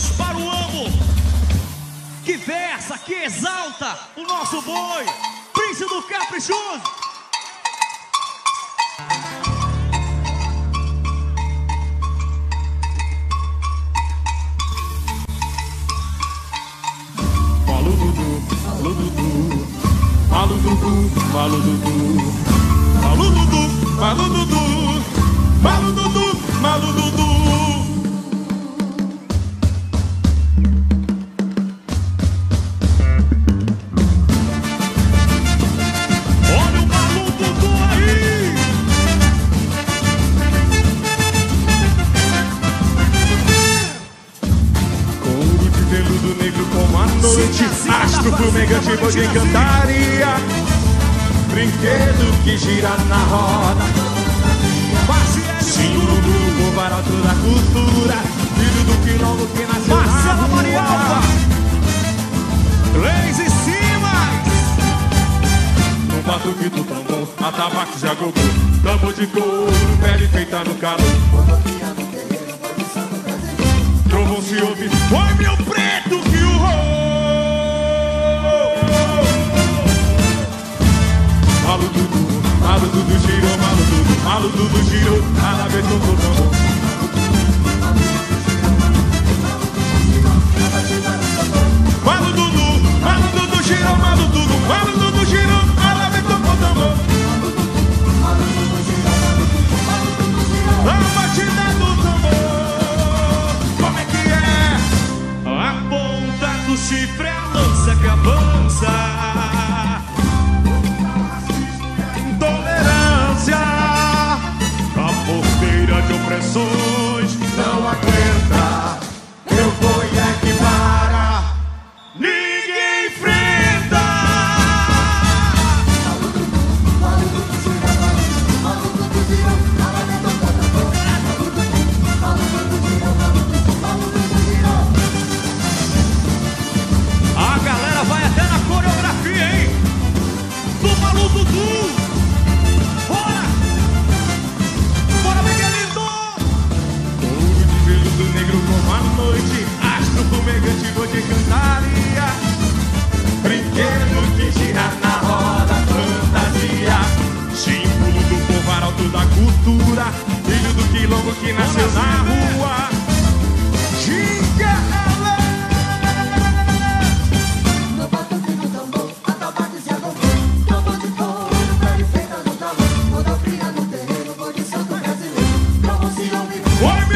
Vamos para o amo que versa, que exalta o nosso boi, príncipe do caprichoso. Falo Dudu, falo Dudu, falo Dudu, falo Dudu, falo Dudu, falo Dudu, falo Dudu, falo Dudu. Vou a noite encantaria. Brinquedo que gira na roda. Marciele Urubu, o barato da cultura. Filho do quilombo que nasceu Marcela na rua. Marialva! Leis e Simas! No batuque do tambor, atabaque já gogou Tambor de couro, pele feita no calor. Trovão se ouve, foi meu preto malo Dudu girou Cada vez tocou tambor cultura Filho do quilombo que nasceu na rua. Ela No batuque do tambor, atabaque se agogou Tambor de couro, pele feita no calor. Rodopia no terreno, vou de santo brasileiro. Como se ouve Oi